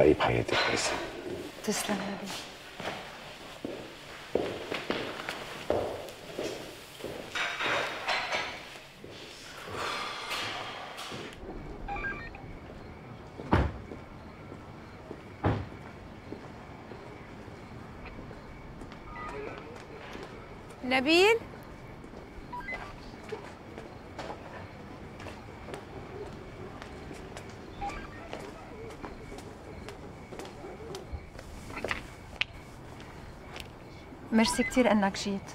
باقي بحياتي كويسه تسلم نبيل نبيل ميرسي كتير إنك جيت.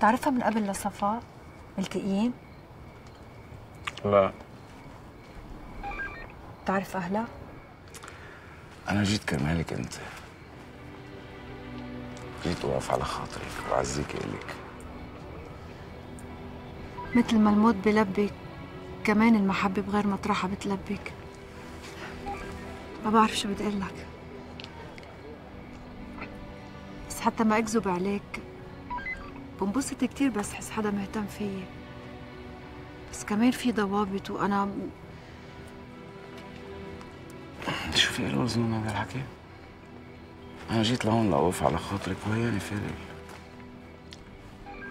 تعرفها من قبل لصفاء؟ ملتقيين؟ لا. تعرف أهلها؟ أنا جيت كرمالك أنت. جيت واقف على خاطرك وعزيك إلك. مثل ما الموت بلبك كمان المحبة بغير مطرحها بتلبك ما بعرف شو بدي أقول لك. بس حتى ما اكذب عليك. بنبسط كتير بس حس حدا مهتم فيي. بس كمان في ضوابط وأنا شو في له لزوم هذا الحكي؟ أنا جيت لهون لأوقف على خاطرك وهياني فارغ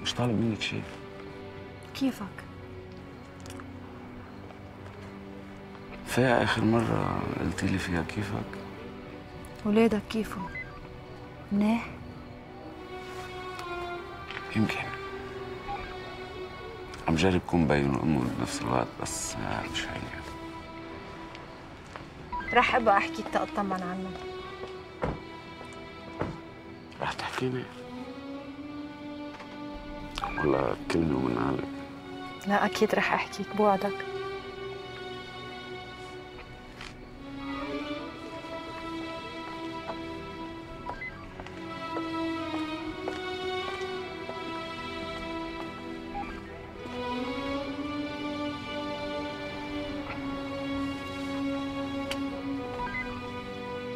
مش طالب منك شيء. كيفك؟ فيها آخر مرة قلتي لي فيها كيفك؟ ولادك كيفهم؟ منيح؟ يمكن. عم جرب كون بين الأمور بنفس الوقت بس مش هيني رح ابقى احكيك تأطمن عنه. رح تحكيني ولا كلمة ومن عقلك لا أكيد رح احكيك بوعدك.